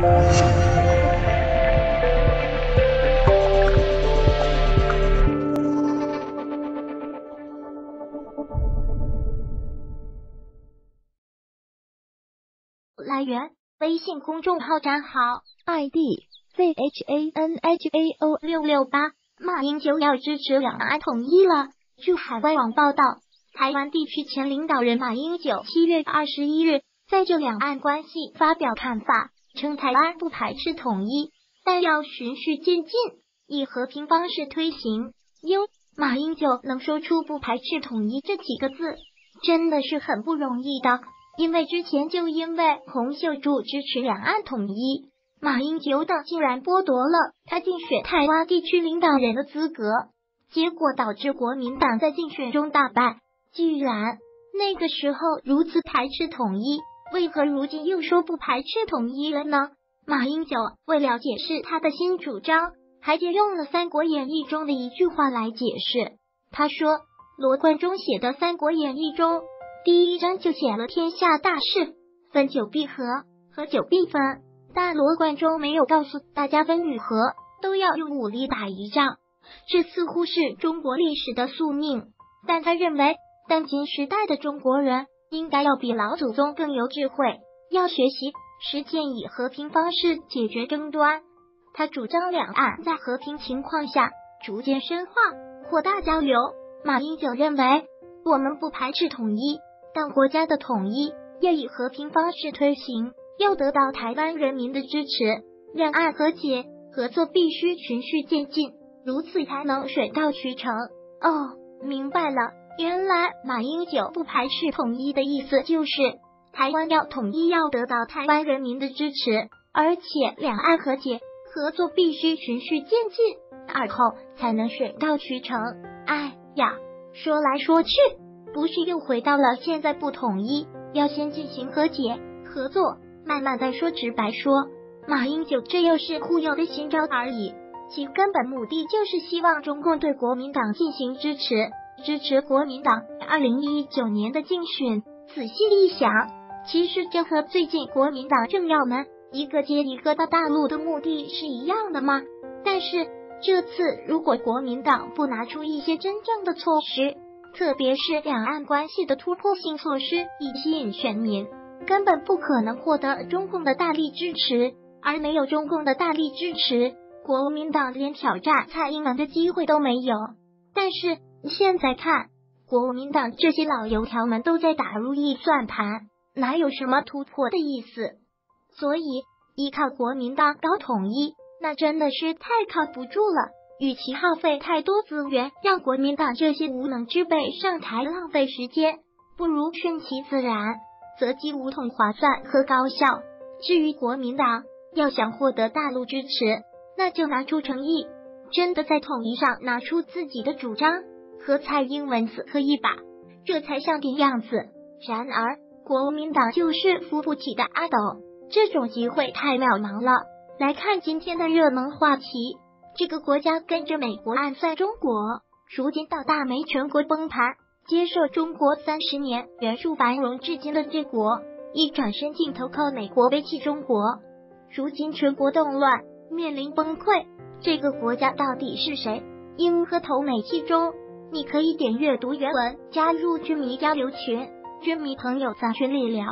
来源：微信公众号账号，ID Z H A N H A O 六六八。马英九要支持两岸统一了。据海外网报道，台湾地区前领导人马英九七月二十一日在就两岸关系发表看法，称台湾不排斥统一，但要循序渐进，以和平方式推行。哟，马英九能说出不排斥统一这几个字，真的是很不容易的。因为之前就因为洪秀柱支持两岸统一，马英九等竟然剥夺了他竞选台湾地区领导人的资格，结果导致国民党在竞选中大败。既然那个时候如此排斥统一，为何如今又说不排斥统一了呢？马英九为了解释他的新主张，还借用了《三国演义》中的一句话来解释。他说：“罗贯中写的《三国演义》中。”第一章就写了天下大事，分久必合，合久必分。但罗贯中没有告诉大家分与合都要用武力打一仗，这似乎是中国历史的宿命。但他认为，当今时代的中国人应该要比老祖宗更有智慧，要学习实践以和平方式解决争端。他主张两岸在和平情况下逐渐深化、扩大交流。马英九认为，我们不排斥统一。但国家的统一要以和平方式推行，要得到台湾人民的支持，两岸和解合作必须循序渐进，如此才能水到渠成。哦，明白了，原来马英九不排斥统一的意思就是台湾要统一，要得到台湾人民的支持，而且两岸和解合作必须循序渐进，而后才能水到渠成。哎呀，说来说去。不是又回到了现在不统一，要先进行和解合作，慢慢再说。直白说，马英九这又是忽悠的新招而已，其根本目的就是希望中共对国民党进行支持，支持国民党二零一九年的竞选。仔细一想，其实这和最近国民党政要们一个接一个到大陆的目的是一样的吗？但是这次如果国民党不拿出一些真正的措施，特别是两岸关系的突破性措施，以吸引选民，根本不可能获得中共的大力支持。而没有中共的大力支持，国民党连挑战蔡英文的机会都没有。但是现在看，国民党这些老油条们都在打如意算盘，哪有什么突破的意思？所以依靠国民党搞统一，那真的是太靠不住了。与其耗费太多资源让国民党这些无能之辈上台浪费时间，不如顺其自然，择机无痛划算和高效。至于国民党要想获得大陆支持，那就拿出诚意，真的在统一上拿出自己的主张，和蔡英文死磕一把，这才像点样子。然而国民党就是扶不起的阿斗，这种机会太渺茫了。来看今天的热门话题。这个国家跟着美国暗算中国，如今到大媒全国崩盘，接受中国三十年援助繁荣至今的这国，一转身镜头靠美国背弃中国，如今全国动乱，面临崩溃，这个国家到底是谁？英和投美其中，你可以点阅读原文，加入军迷交流群，军迷朋友在群里聊。